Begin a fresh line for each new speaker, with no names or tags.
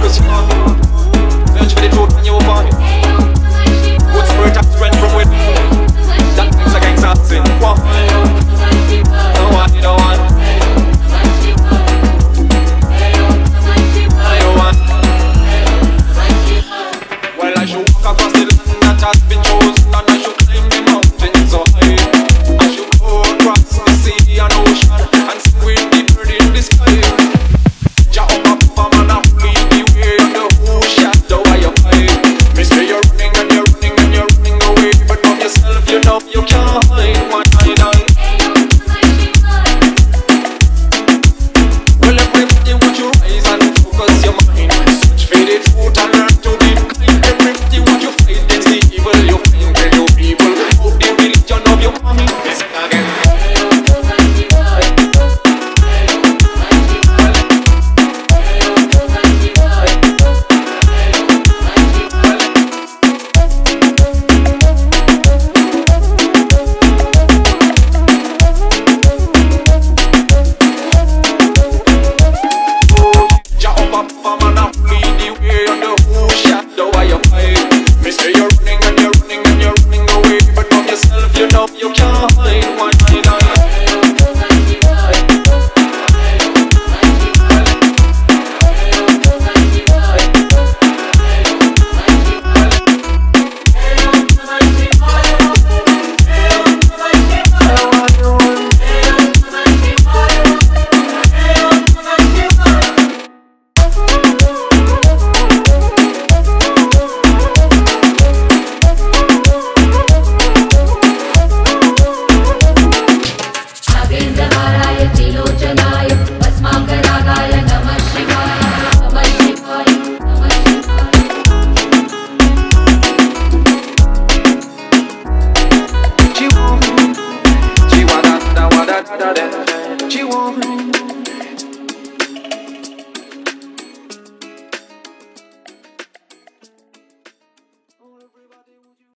nunca. started